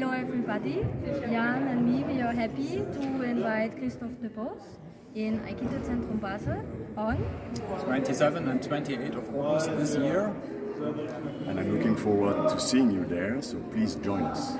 Hello, everybody. Jan and me, we are happy to invite Christophe Depaus in Aikido Zentrum Basel on 27 and 28 of August this year. And I'm looking forward to seeing you there, so please join us.